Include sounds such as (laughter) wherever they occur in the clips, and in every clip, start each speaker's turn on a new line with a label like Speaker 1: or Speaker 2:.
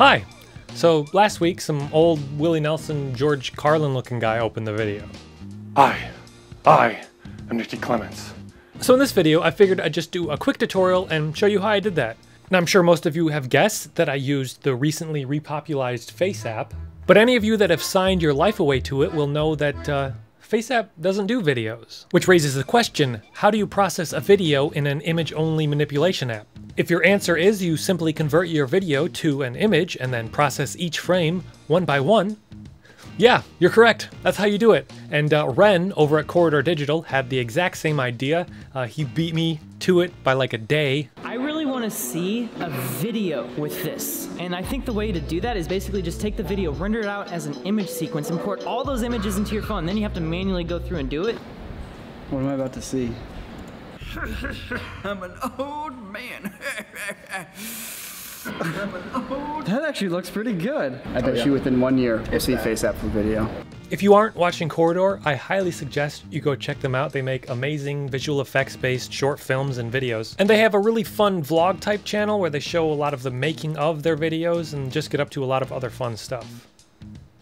Speaker 1: Hi! So, last week, some old Willie Nelson, George Carlin looking guy opened the video.
Speaker 2: I, I am Nick D. Clements.
Speaker 1: So, in this video, I figured I'd just do a quick tutorial and show you how I did that. Now, I'm sure most of you have guessed that I used the recently repopularized FaceApp, but any of you that have signed your life away to it will know that uh, FaceApp doesn't do videos. Which raises the question, how do you process a video in an image-only manipulation app? If your answer is you simply convert your video to an image and then process each frame one by one, yeah, you're correct. That's how you do it. And uh, Ren over at Corridor Digital had the exact same idea. Uh, he beat me to it by like a day.
Speaker 3: I really want to see a video with this. And I think the way to do that is basically just take the video, render it out as an image sequence, import all those images into your phone. Then you have to manually go through and do it.
Speaker 4: What am I about to see? (laughs)
Speaker 5: I'm an old man. (laughs)
Speaker 4: That actually looks pretty good. I bet oh, you within one year we'll see FaceApp for video.
Speaker 1: If you aren't watching Corridor, I highly suggest you go check them out. They make amazing visual effects based short films and videos. And they have a really fun vlog type channel where they show a lot of the making of their videos and just get up to a lot of other fun stuff.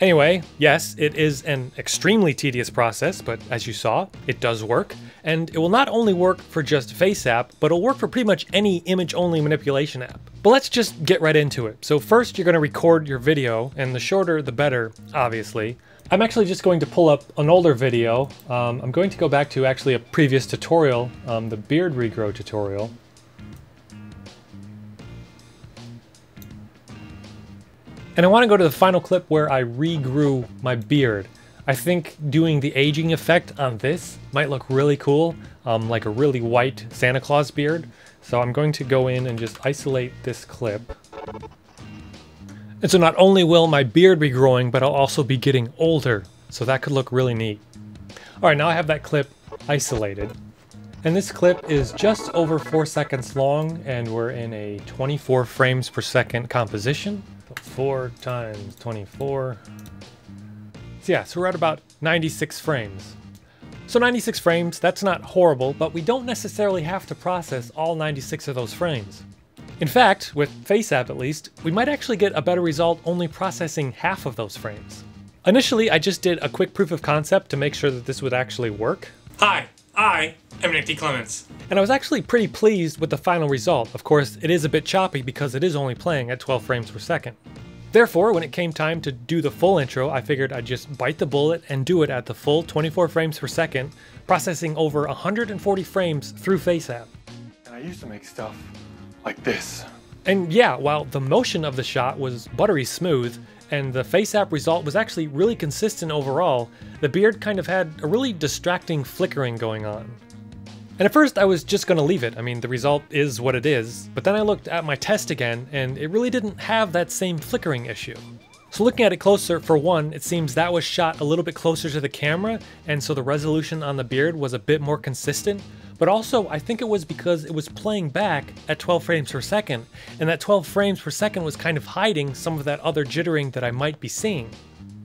Speaker 1: Anyway, yes, it is an extremely tedious process, but as you saw, it does work. And it will not only work for just FaceApp, but it'll work for pretty much any image-only manipulation app. But let's just get right into it. So first you're going to record your video, and the shorter the better, obviously. I'm actually just going to pull up an older video. Um, I'm going to go back to actually a previous tutorial, um, the beard regrow tutorial. And I want to go to the final clip where I regrew my beard. I think doing the aging effect on this might look really cool, um, like a really white Santa Claus beard. So I'm going to go in and just isolate this clip. And so not only will my beard be growing, but I'll also be getting older. So that could look really neat. All right, now I have that clip isolated. And this clip is just over four seconds long and we're in a 24 frames per second composition. 4 times 24. So yeah, so we're at about 96 frames. So 96 frames, that's not horrible, but we don't necessarily have to process all 96 of those frames. In fact, with FaceApp at least, we might actually get a better result only processing half of those frames. Initially, I just did a quick proof of concept to make sure that this would actually work.
Speaker 6: Hi, I am Nick D. Clements.
Speaker 1: And I was actually pretty pleased with the final result. Of course, it is a bit choppy because it is only playing at 12 frames per second. Therefore, when it came time to do the full intro, I figured I'd just bite the bullet and do it at the full 24 frames per second, processing over 140 frames through FaceApp.
Speaker 2: And I used to make stuff like this.
Speaker 1: And yeah, while the motion of the shot was buttery smooth, and the face FaceApp result was actually really consistent overall, the beard kind of had a really distracting flickering going on. And at first I was just gonna leave it, I mean the result is what it is, but then I looked at my test again and it really didn't have that same flickering issue. So looking at it closer, for one, it seems that was shot a little bit closer to the camera, and so the resolution on the beard was a bit more consistent, but also I think it was because it was playing back at 12 frames per second, and that 12 frames per second was kind of hiding some of that other jittering that I might be seeing.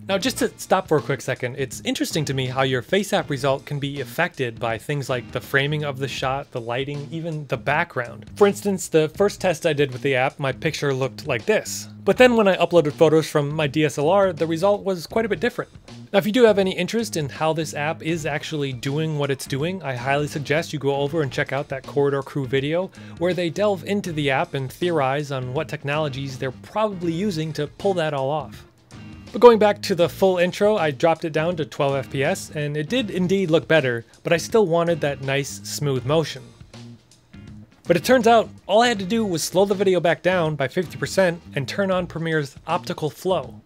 Speaker 1: Now just to stop for a quick second, it's interesting to me how your FaceApp result can be affected by things like the framing of the shot, the lighting, even the background. For instance, the first test I did with the app, my picture looked like this. But then when I uploaded photos from my DSLR, the result was quite a bit different. Now if you do have any interest in how this app is actually doing what it's doing, I highly suggest you go over and check out that Corridor Crew video, where they delve into the app and theorize on what technologies they're probably using to pull that all off. But going back to the full intro, I dropped it down to 12 FPS, and it did indeed look better, but I still wanted that nice, smooth motion. But it turns out, all I had to do was slow the video back down by 50% and turn on Premiere's optical flow.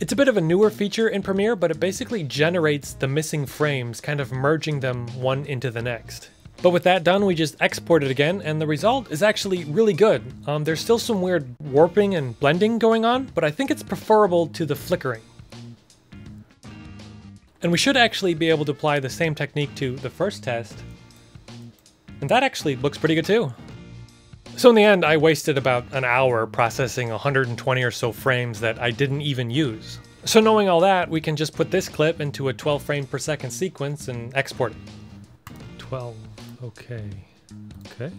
Speaker 1: It's a bit of a newer feature in Premiere, but it basically generates the missing frames, kind of merging them one into the next. But with that done, we just export it again, and the result is actually really good. Um, there's still some weird warping and blending going on, but I think it's preferable to the flickering. And we should actually be able to apply the same technique to the first test. And that actually looks pretty good too. So in the end, I wasted about an hour processing 120 or so frames that I didn't even use. So knowing all that, we can just put this clip into a 12 frame per second sequence and export it. 12. Okay. Okay.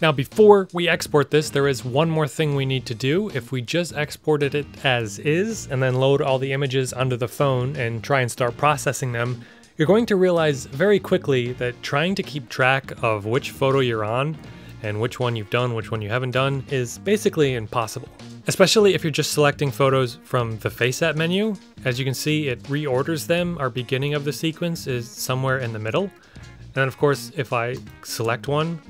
Speaker 1: Now before we export this, there is one more thing we need to do. If we just exported it as is and then load all the images onto the phone and try and start processing them, you're going to realize very quickly that trying to keep track of which photo you're on and which one you've done, which one you haven't done, is basically impossible. Especially if you're just selecting photos from the FaceApp menu. As you can see, it reorders them. Our beginning of the sequence is somewhere in the middle. And then of course, if I select one,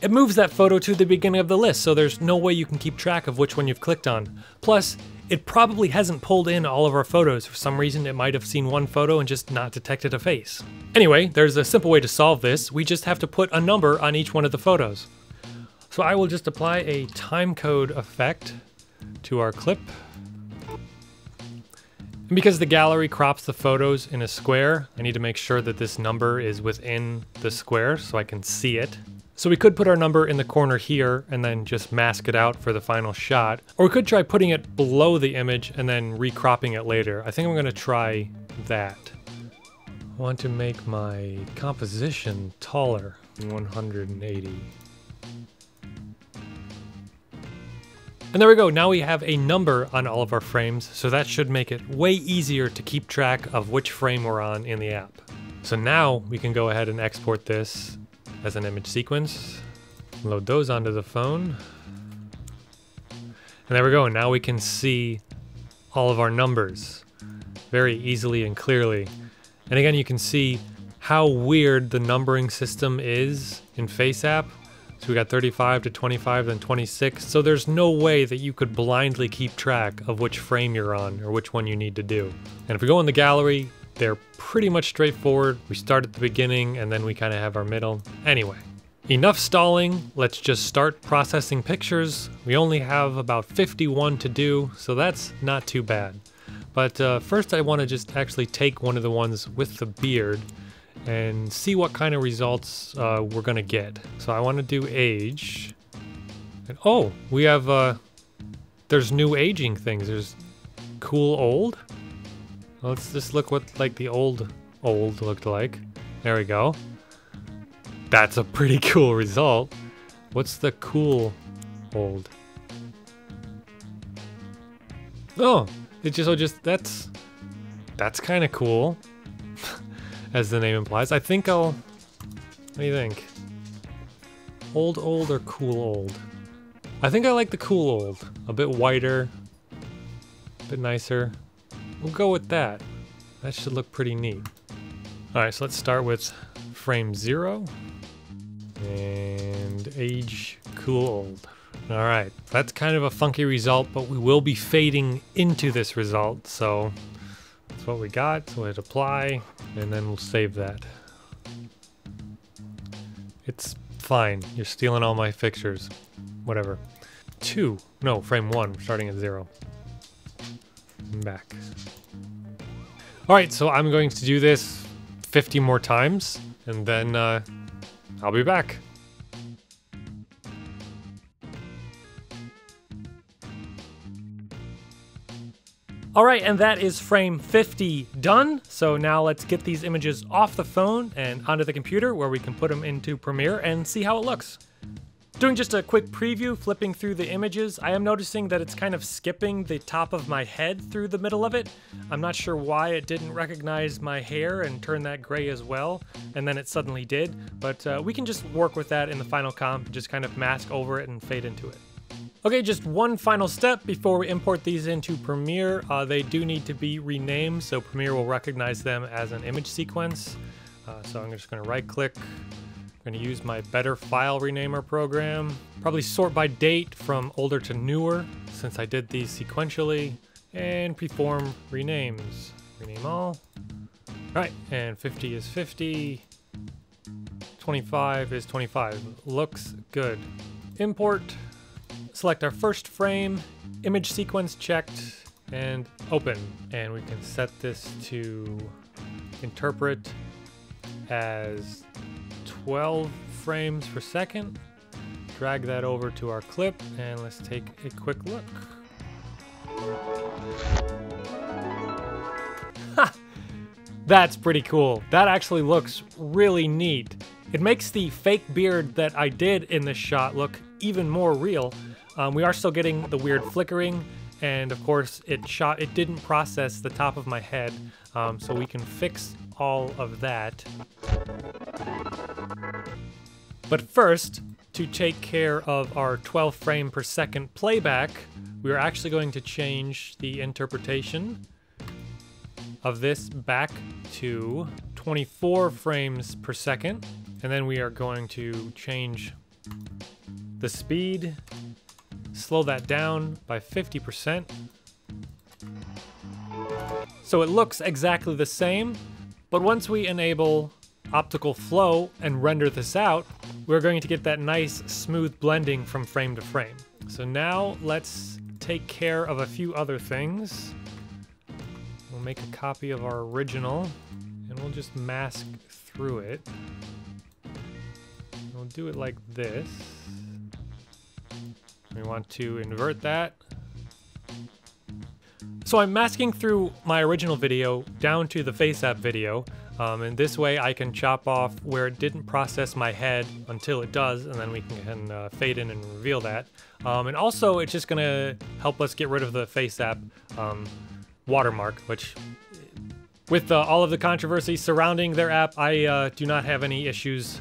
Speaker 1: it moves that photo to the beginning of the list, so there's no way you can keep track of which one you've clicked on. Plus, it probably hasn't pulled in all of our photos. For some reason, it might have seen one photo and just not detected a face. Anyway, there's a simple way to solve this. We just have to put a number on each one of the photos. So I will just apply a timecode effect to our clip. And because the gallery crops the photos in a square, I need to make sure that this number is within the square so I can see it. So we could put our number in the corner here and then just mask it out for the final shot. Or we could try putting it below the image and then recropping it later. I think I'm gonna try that. I want to make my composition taller than 180. And there we go, now we have a number on all of our frames, so that should make it way easier to keep track of which frame we're on in the app. So now we can go ahead and export this as an image sequence. Load those onto the phone. And there we go. Now we can see all of our numbers very easily and clearly. And again, you can see how weird the numbering system is in FaceApp. So we got 35 to 25, then 26. So there's no way that you could blindly keep track of which frame you're on or which one you need to do. And if we go in the gallery, they're pretty much straightforward. We start at the beginning and then we kind of have our middle. Anyway, enough stalling. Let's just start processing pictures. We only have about 51 to do, so that's not too bad. But uh, first I want to just actually take one of the ones with the beard and see what kind of results uh, we're to get. So I want to do age. And oh, we have, uh, there's new aging things. There's cool old. Let's just look what like the old old looked like. There we go. That's a pretty (laughs) cool result. What's the cool old? Oh, it just so just that's that's kind of cool, as the name implies. I think I'll. What do you think? Old old or cool old? I think I like the cool old. A bit whiter, a bit nicer. We'll go with that. That should look pretty neat. Alright, so let's start with frame zero. And age cool old. Alright, that's kind of a funky result, but we will be fading into this result, so that's what we got. So hit apply, and then we'll save that. It's fine. You're stealing all my fixtures. Whatever. Two. No, frame one, starting at zero. back. Alright, so I'm going to do this 50 more times, and then uh, I'll be back. All right, and that is frame 50 done. So now let's get these images off the phone and onto the computer where we can put them into Premiere and see how it looks. Doing just a quick preview, flipping through the images, I am noticing that it's kind of skipping the top of my head through the middle of it. I'm not sure why it didn't recognize my hair and turn that gray as well, and then it suddenly did, but uh, we can just work with that in the final comp, just kind of mask over it and fade into it. Okay, just one final step before we import these into Premiere. Uh, they do need to be renamed, so Premiere will recognize them as an image sequence. Uh, so I'm just gonna right click, I'm to use my Better File Renamer program. Probably sort by date from older to newer, since I did these sequentially. And perform renames. Rename all. All right, and 50 is 50. 25 is 25. Looks good. Import. Select our first frame. Image sequence checked. And open. And we can set this to interpret as 12 frames per second. Drag that over to our clip and let's take a quick look. Ha! That's pretty cool. That actually looks really neat. It makes the fake beard that I did in this shot look even more real. Um, we are still getting the weird flickering, and of course it shot it didn't process the top of my head, um, so we can fix all of that. But first, to take care of our 12 frame per second playback, we are actually going to change the interpretation of this back to 24 frames per second. And then we are going to change the speed, slow that down by 50%. So it looks exactly the same, but once we enable optical flow and render this out, we're going to get that nice smooth blending from frame to frame. So now let's take care of a few other things. We'll make a copy of our original and we'll just mask through it. We'll do it like this. We want to invert that. So I'm masking through my original video down to the FaceApp video, um, and this way I can chop off where it didn't process my head until it does, and then we can uh, fade in and reveal that. Um, and also, it's just gonna help us get rid of the FaceApp um, watermark, which with uh, all of the controversy surrounding their app, I uh, do not have any issues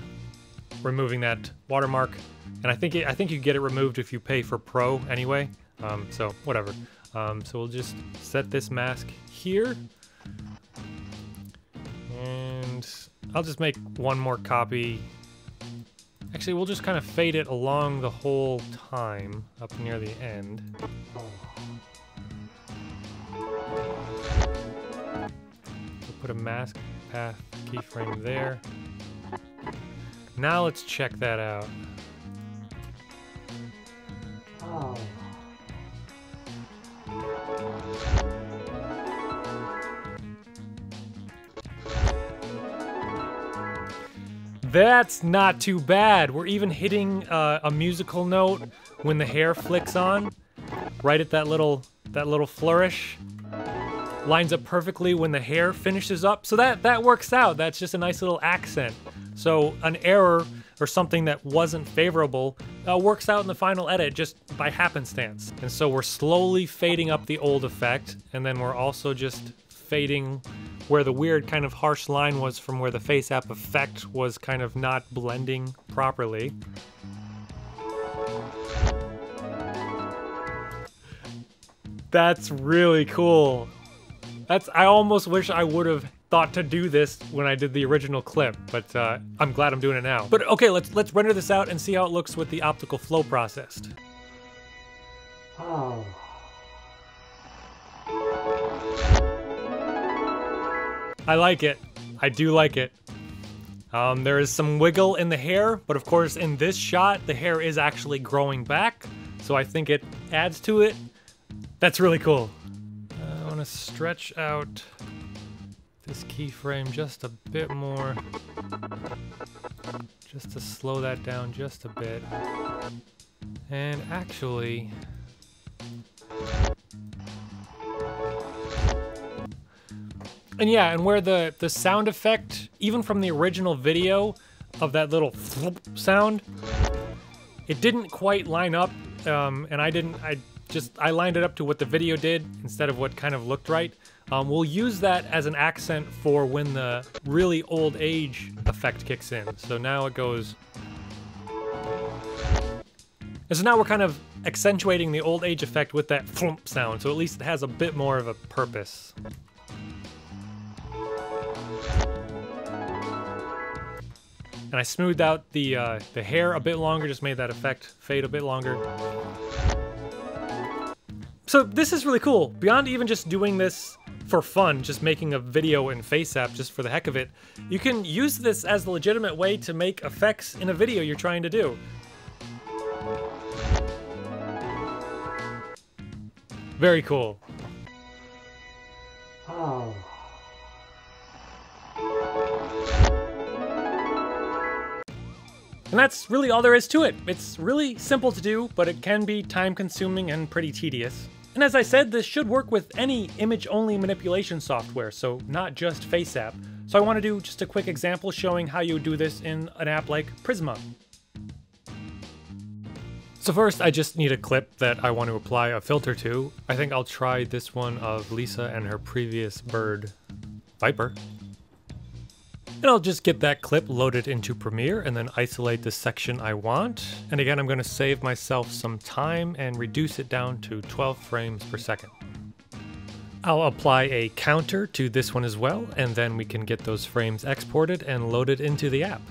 Speaker 1: removing that watermark. And I think it, I think you get it removed if you pay for Pro anyway. Um, so whatever. Um, so we'll just set this mask here. And I'll just make one more copy. Actually, we'll just kind of fade it along the whole time up near the end. We'll put a mask path keyframe there. Now let's check that out. That's not too bad. We're even hitting uh, a musical note when the hair flicks on, right at that little that little flourish. Lines up perfectly when the hair finishes up. So that that works out. That's just a nice little accent. So an error or something that wasn't favorable uh, works out in the final edit just by happenstance. And so we're slowly fading up the old effect, and then we're also just fading where the weird kind of harsh line was from where the FaceApp effect was kind of not blending properly. That's really cool. That's I almost wish I would have thought to do this when I did the original clip, but uh, I'm glad I'm doing it now. But okay, let's let's render this out and see how it looks with the optical flow processed. I like it. I do like it. Um, there is some wiggle in the hair, but of course in this shot, the hair is actually growing back. So I think it adds to it. That's really cool. I want to stretch out this keyframe just a bit more. Just to slow that down just a bit. And actually, And yeah, and where the, the sound effect, even from the original video of that little sound, it didn't quite line up. Um, and I didn't, I just, I lined it up to what the video did instead of what kind of looked right. Um, we'll use that as an accent for when the really old age effect kicks in. So now it goes. And so now we're kind of accentuating the old age effect with that thump sound. So at least it has a bit more of a purpose. And I smoothed out the, uh, the hair a bit longer, just made that effect fade a bit longer. So this is really cool. Beyond even just doing this for fun, just making a video in FaceApp just for the heck of it, you can use this as a legitimate way to make effects in a video you're trying to do. Very cool.
Speaker 5: Oh.
Speaker 1: And that's really all there is to it. It's really simple to do, but it can be time consuming and pretty tedious. And as I said, this should work with any image-only manipulation software, so not just FaceApp. So I want to do just a quick example showing how you do this in an app like Prisma. So first, I just need a clip that I want to apply a filter to. I think I'll try this one of Lisa and her previous bird, Viper. And I'll just get that clip loaded into Premiere and then isolate the section I want. And again, I'm going to save myself some time and reduce it down to 12 frames per second. I'll apply a counter to this one as well, and then we can get those frames exported and loaded into the app.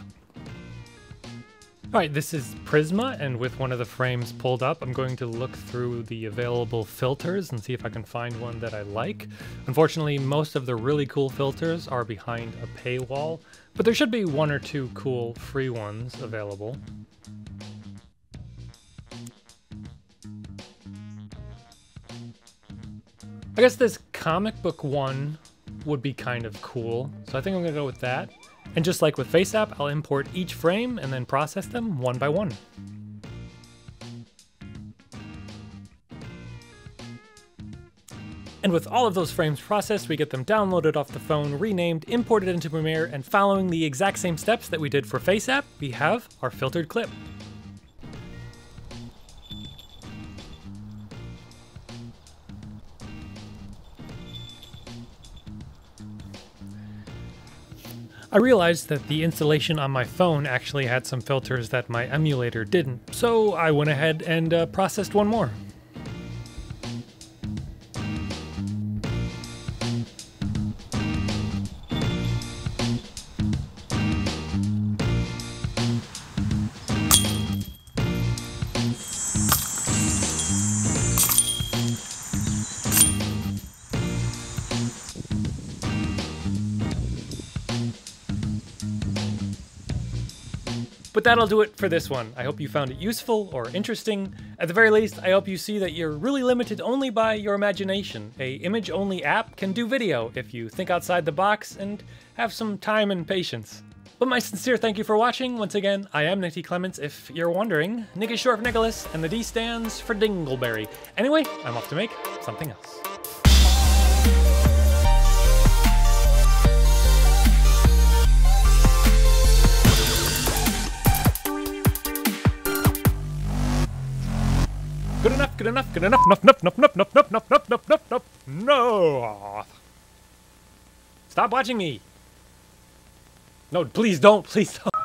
Speaker 1: Alright, this is Prisma, and with one of the frames pulled up, I'm going to look through the available filters and see if I can find one that I like. Unfortunately, most of the really cool filters are behind a paywall, but there should be one or two cool free ones available. I guess this comic book one would be kind of cool, so I think I'm gonna go with that. And just like with FaceApp, I'll import each frame and then process them one by one. And with all of those frames processed, we get them downloaded off the phone, renamed, imported into Premiere, and following the exact same steps that we did for FaceApp, we have our filtered clip. I realized that the installation on my phone actually had some filters that my emulator didn't, so I went ahead and uh, processed one more. But that'll do it for this one. I hope you found it useful or interesting. At the very least, I hope you see that you're really limited only by your imagination. A image-only app can do video if you think outside the box and have some time and patience. But my sincere thank you for watching. Once again, I am Nick D. Clements, if you're wondering. Nick is short for Nicholas, and the D stands for Dingleberry. Anyway, I'm off to make something else. Good enough, good enough, enough, enough, enough, enough, enough, enough, enough, enough, enough, enough, enough, no. Stop watching me. No, please don't, please don't.